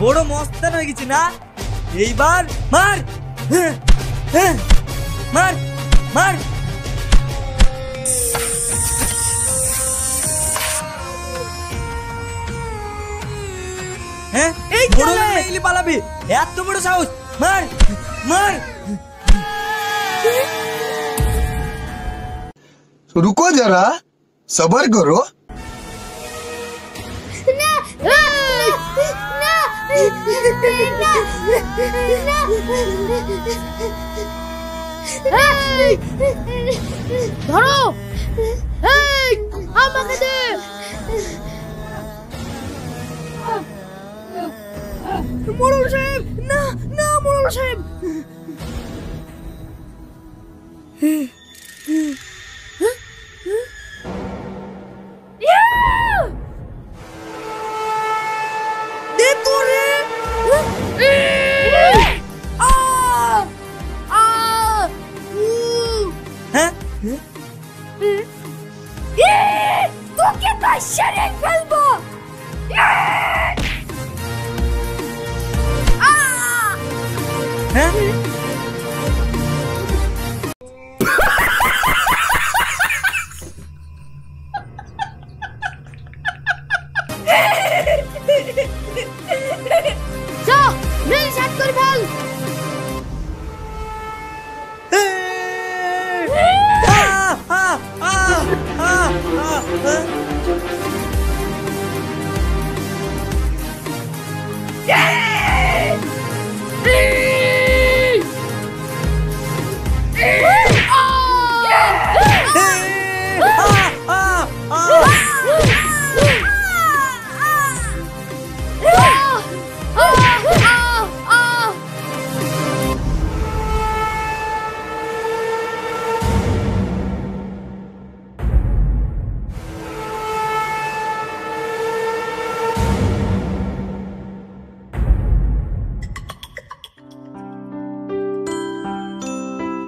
বড় মস্তান হয়ে গেছি না এইবার মার হ্যাঁ, হ্যাঁ, মার মার হ্যাঁ এই বড় চলে। মেইলি পালাবি এত বড় সাহস মার মার रुको जरा सबर करो না না না ধরো। আমাকে দে। মোড়ল সাহেব না না মোড়ল সাহেব। দে তোরে Ih! Ah! Ah! Uh! Hã? Hã? Ih! Tu que tá xerecando? Ah! Hã? Yeah!